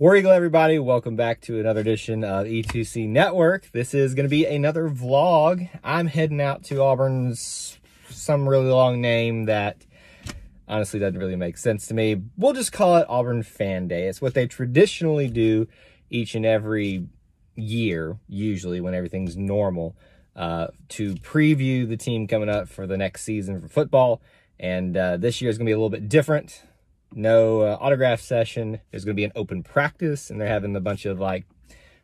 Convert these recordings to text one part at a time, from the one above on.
War Eagle, everybody. Welcome back to another edition of E2C Network. This is going to be another vlog. I'm heading out to Auburn's some really long name that honestly doesn't really make sense to me. We'll just call it Auburn Fan Day. It's what they traditionally do each and every year, usually when everything's normal, uh, to preview the team coming up for the next season for football. And uh, this year is going to be a little bit different no uh, autograph session. There's going to be an open practice, and they're having a bunch of like,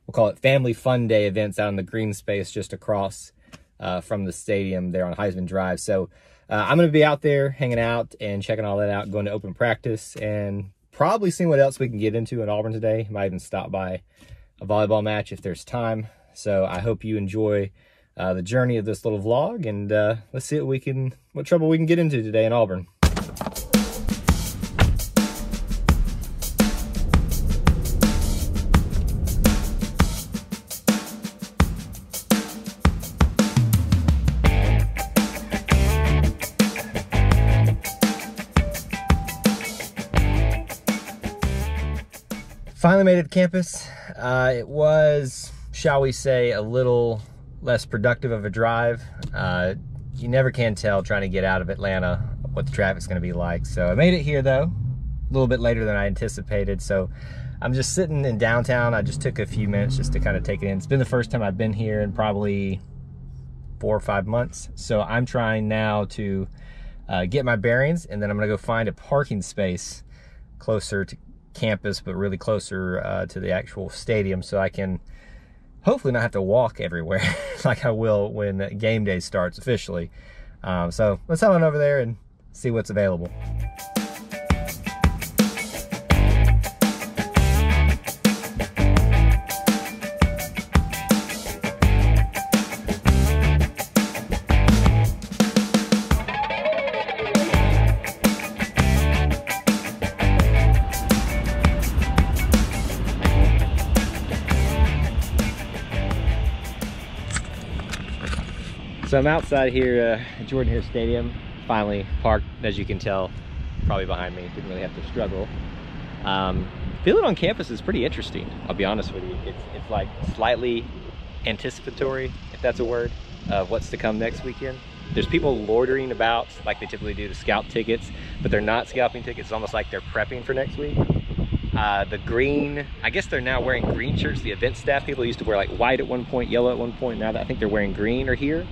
we'll call it family fun day events out in the green space just across uh, from the stadium there on Heisman Drive. So uh, I'm going to be out there hanging out and checking all that out, going to open practice, and probably seeing what else we can get into in Auburn today. Might even stop by a volleyball match if there's time. So I hope you enjoy uh, the journey of this little vlog, and uh, let's see what we can, what trouble we can get into today in Auburn. Finally made it to campus. Uh, it was, shall we say, a little less productive of a drive. Uh, you never can tell trying to get out of Atlanta what the traffic's going to be like. So I made it here though, a little bit later than I anticipated. So I'm just sitting in downtown. I just took a few minutes just to kind of take it in. It's been the first time I've been here in probably four or five months. So I'm trying now to uh, get my bearings and then I'm going to go find a parking space closer to campus, but really closer uh, to the actual stadium so I can hopefully not have to walk everywhere like I will when game day starts officially. Um, so let's head on over there and see what's available. So I'm outside here uh, at Jordan Hare Stadium, finally parked, as you can tell, probably behind me. Didn't really have to struggle. Um, feeling on campus is pretty interesting, I'll be honest with you. It's, it's like slightly anticipatory, if that's a word, of what's to come next weekend. There's people loitering about like they typically do to scout tickets, but they're not scalping tickets. It's almost like they're prepping for next week. Uh, the green, I guess they're now wearing green shirts. The event staff people used to wear like white at one point, yellow at one point. Now that I think they're wearing green are here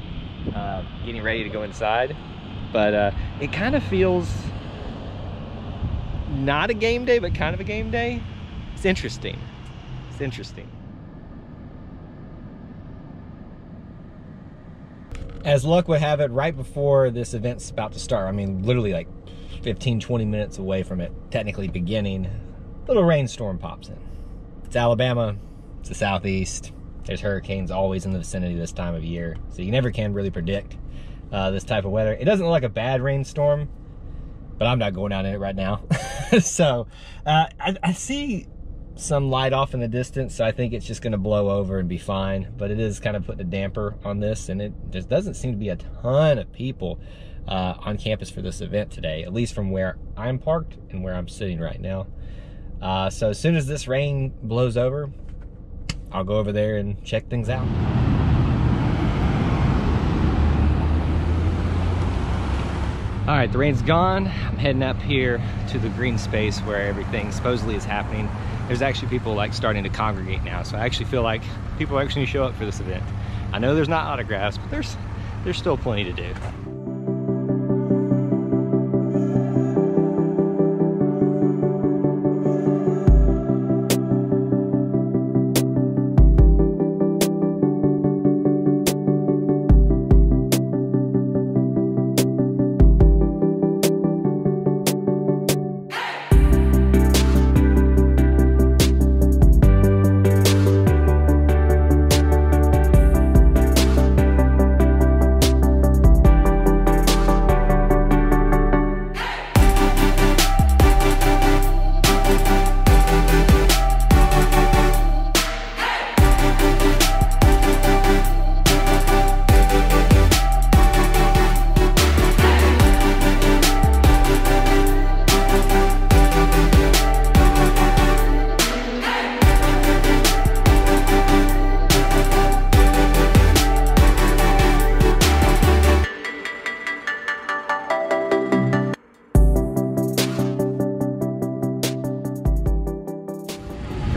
uh, getting ready to go inside. But uh, it kind of feels not a game day, but kind of a game day. It's interesting. It's interesting. As luck would have it, right before this event's about to start, I mean, literally like 15, 20 minutes away from it technically beginning, a little rainstorm pops in. It's Alabama, it's the Southeast, there's hurricanes always in the vicinity this time of year, so you never can really predict uh, this type of weather. It doesn't look like a bad rainstorm, but I'm not going out in it right now. so uh, I, I, see some light off in the distance, so I think it's just going to blow over and be fine. But it is kind of putting a damper on this, and it just doesn't seem to be a ton of people uh, on campus for this event today, at least from where I'm parked and where I'm sitting right now. Uh, so as soon as this rain blows over, I'll go over there and check things out. All right, the rain's gone. I'm heading up here to the green space where everything supposedly is happening. There's actually people like starting to congregate now. So I actually feel like people are actually show up for this event. I know there's not autographs, but there's, there's still plenty to do.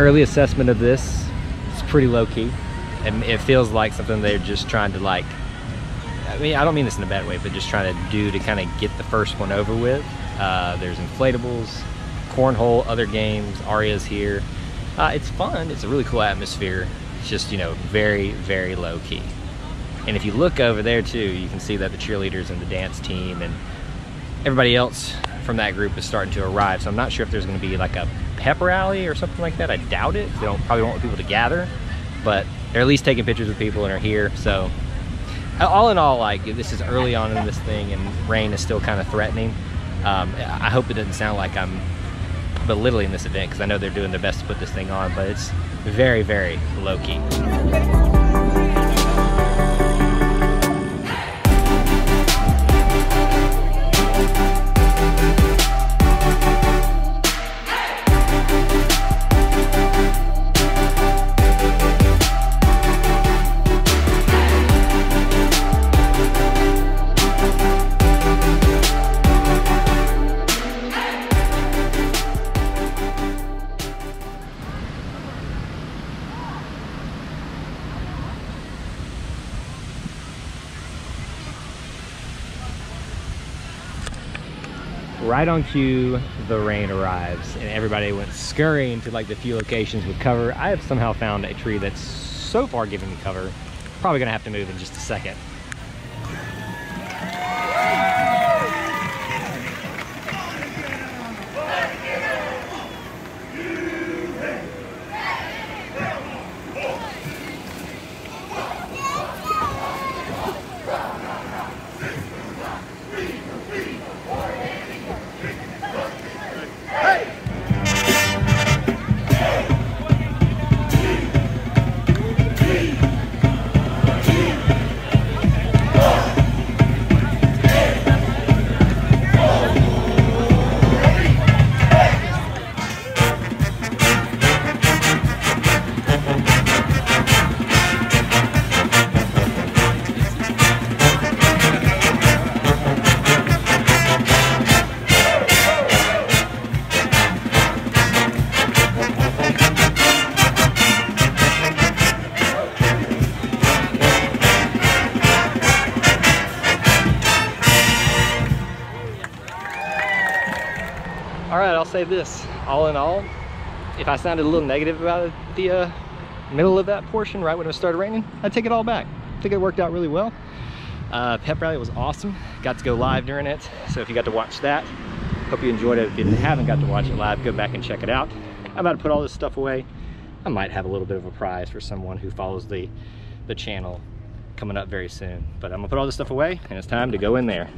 Early assessment of this, it's pretty low key. And it feels like something they're just trying to like, I mean, I don't mean this in a bad way, but just trying to do to kind of get the first one over with. Uh, there's inflatables, cornhole, other games, Aria's here. Uh, it's fun, it's a really cool atmosphere. It's just, you know, very, very low key. And if you look over there too, you can see that the cheerleaders and the dance team and everybody else from that group is starting to arrive. So I'm not sure if there's gonna be like a pep rally or something like that. I doubt it. They don't probably want people to gather, but they're at least taking pictures with people and are here. So all in all, like this is early on in this thing and rain is still kind of threatening. Um, I hope it doesn't sound like I'm belittling this event because I know they're doing their best to put this thing on, but it's very, very low key. Right on cue the rain arrives and everybody went scurrying to like the few locations with cover i have somehow found a tree that's so far giving me cover. Probably gonna have to move in just a second all right i'll say this. All in all if i sounded a little negative about the uh, middle of that portion right when it started raining i take it all back. I think it worked out really well. Uh, pep rally was awesome. Got to go live during it. So if you got to watch that hope you enjoyed it. If you haven't got to watch it live go back and check it out. I'm about to put all this stuff away. I might have a little bit of a prize for someone who follows the the channel coming up very soon but i'm gonna put all this stuff away and it's time to go in there